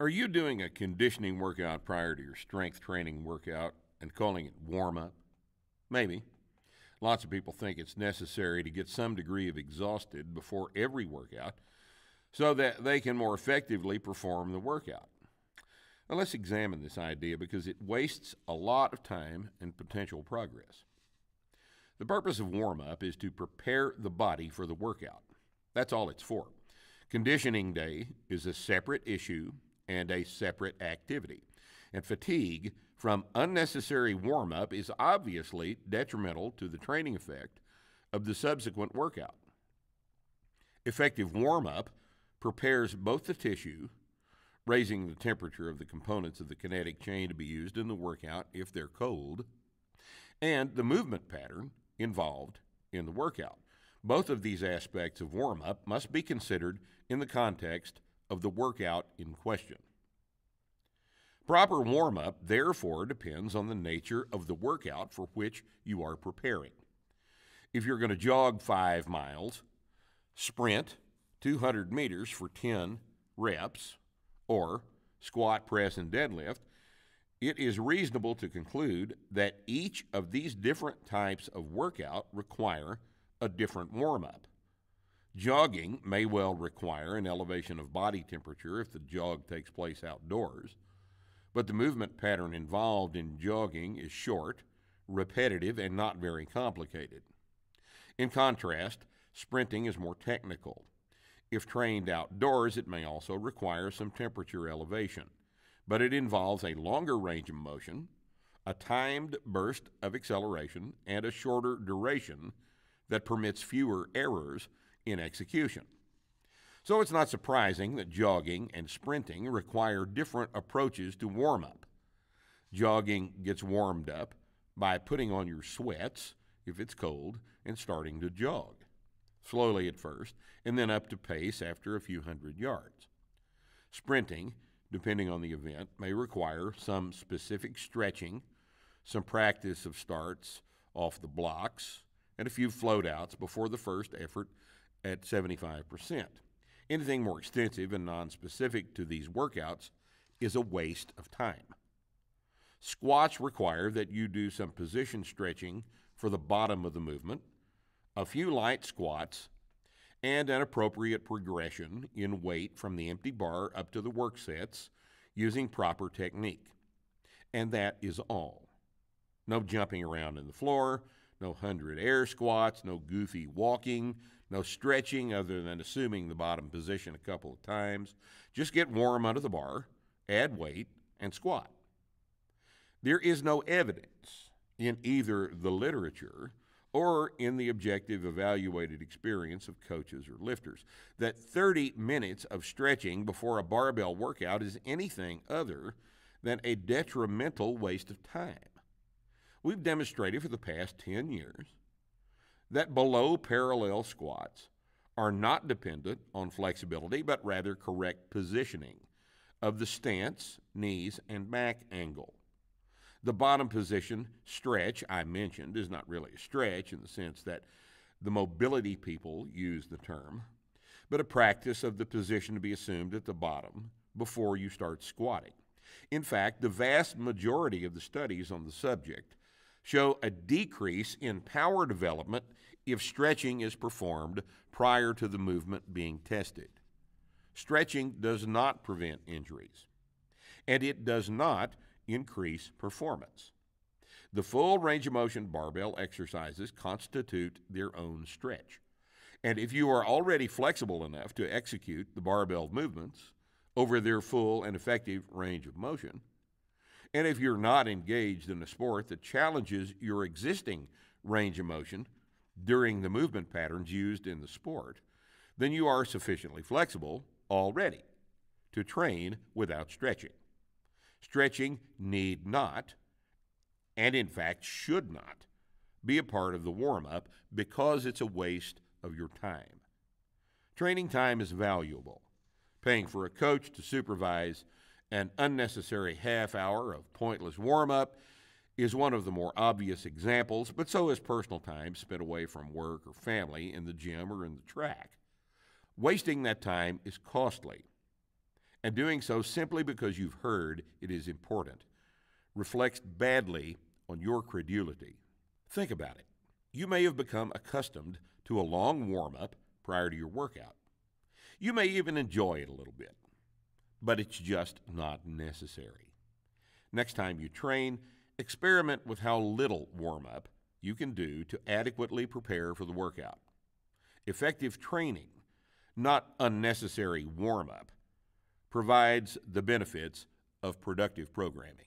Are you doing a conditioning workout prior to your strength training workout and calling it warm up? Maybe. Lots of people think it's necessary to get some degree of exhausted before every workout so that they can more effectively perform the workout. Now, let's examine this idea because it wastes a lot of time and potential progress. The purpose of warm up is to prepare the body for the workout. That's all it's for. Conditioning day is a separate issue and a separate activity. And fatigue from unnecessary warm up is obviously detrimental to the training effect of the subsequent workout. Effective warm up prepares both the tissue, raising the temperature of the components of the kinetic chain to be used in the workout if they're cold, and the movement pattern involved in the workout. Both of these aspects of warm up must be considered in the context of the workout in question. Proper warm up, therefore, depends on the nature of the workout for which you are preparing. If you're going to jog five miles, sprint 200 meters for 10 reps, or squat, press, and deadlift, it is reasonable to conclude that each of these different types of workout require a different warm up. Jogging may well require an elevation of body temperature if the jog takes place outdoors, but the movement pattern involved in jogging is short, repetitive, and not very complicated. In contrast, sprinting is more technical. If trained outdoors, it may also require some temperature elevation, but it involves a longer range of motion, a timed burst of acceleration, and a shorter duration that permits fewer errors in execution. So it's not surprising that jogging and sprinting require different approaches to warm up. Jogging gets warmed up by putting on your sweats if it's cold and starting to jog, slowly at first, and then up to pace after a few hundred yards. Sprinting, depending on the event, may require some specific stretching, some practice of starts off the blocks, and a few floatouts before the first effort at 75%. Anything more extensive and nonspecific to these workouts is a waste of time. Squats require that you do some position stretching for the bottom of the movement, a few light squats, and an appropriate progression in weight from the empty bar up to the work sets using proper technique. And that is all. No jumping around in the floor, no 100 air squats, no goofy walking, no stretching other than assuming the bottom position a couple of times. Just get warm under the bar, add weight, and squat. There is no evidence in either the literature or in the objective evaluated experience of coaches or lifters that 30 minutes of stretching before a barbell workout is anything other than a detrimental waste of time. We've demonstrated for the past 10 years that below parallel squats are not dependent on flexibility, but rather correct positioning of the stance, knees, and back angle. The bottom position stretch I mentioned is not really a stretch in the sense that the mobility people use the term, but a practice of the position to be assumed at the bottom before you start squatting. In fact, the vast majority of the studies on the subject show a decrease in power development if stretching is performed prior to the movement being tested. Stretching does not prevent injuries, and it does not increase performance. The full range of motion barbell exercises constitute their own stretch. And if you are already flexible enough to execute the barbell movements over their full and effective range of motion, and if you're not engaged in a sport that challenges your existing range of motion during the movement patterns used in the sport, then you are sufficiently flexible already to train without stretching. Stretching need not, and in fact should not, be a part of the warm up because it's a waste of your time. Training time is valuable. Paying for a coach to supervise an unnecessary half hour of pointless warm up is one of the more obvious examples, but so is personal time spent away from work or family in the gym or in the track. Wasting that time is costly, and doing so simply because you've heard it is important reflects badly on your credulity. Think about it. You may have become accustomed to a long warm up prior to your workout. You may even enjoy it a little bit, but it's just not necessary. Next time you train, experiment with how little warm up you can do to adequately prepare for the workout. Effective training, not unnecessary warm up, provides the benefits of productive programming.